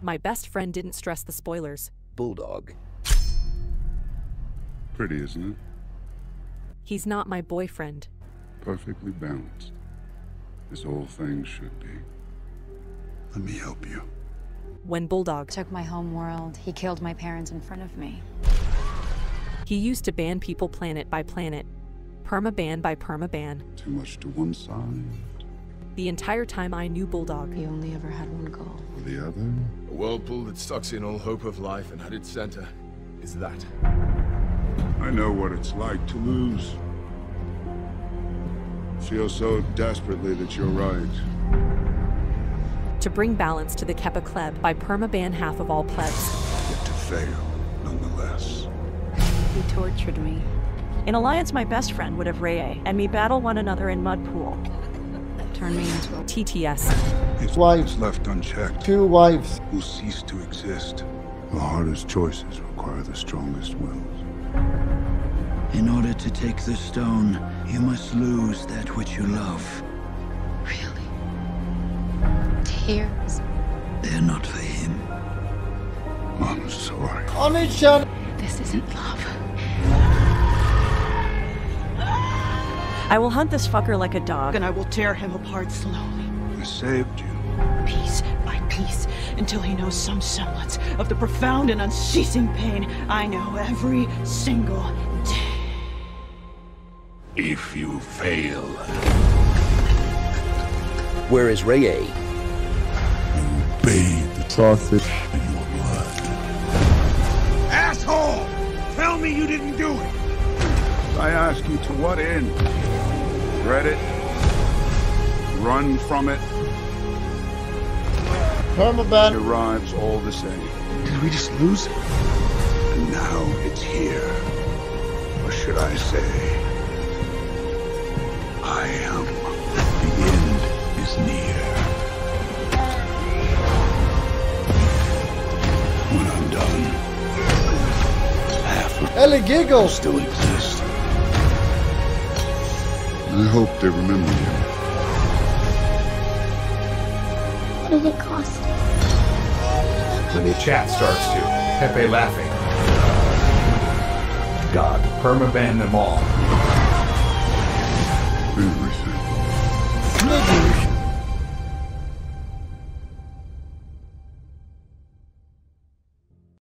My best friend didn't stress the spoilers. Bulldog. Pretty, isn't it? He's not my boyfriend. Perfectly balanced. As all things should be. Let me help you. When Bulldog, Took my home world. He killed my parents in front of me. he used to ban people planet by planet, perma-ban by perma-ban. Too much to one side The entire time I knew Bulldog, He only ever had one goal. or the other. A whirlpool that sucks in all hope of life and at its center is that. I know what it's like to lose. Feel so desperately that you're right. to bring balance to the Kepa Kleb by perma-ban half of all plebs. Yet to fail, nonetheless. He tortured me. In Alliance, my best friend would have Reye, and we battle one another in Mudpool. Turned me into a TTS. His wives left unchecked Two wives. will cease to exist. The hardest choices require the strongest wills. In order to take the stone, you must lose that which you love. Really? Tears. They're not for him. I'm sorry. On each other. This isn't love. I will hunt this fucker like a dog. and I will tear him apart slowly, I saved you. piece by piece, until he knows some semblance of the profound and unceasing pain I know every single day. If you fail, Where is Ray? I will bathe the sausage in your blood. Asshole! Tell me you didn't do it! I ask you to what end? Dread it? Run from it? It Permaban. arrives all the same. Did we just lose? it? And now it's here. Or should I say, I am. The end is near. When I'm done, half of Ellie giggles. still exist. I hope they remember you. What did it cost? When the chat starts to, Pepe laughing. God, permaban them all. Everything. Nigga,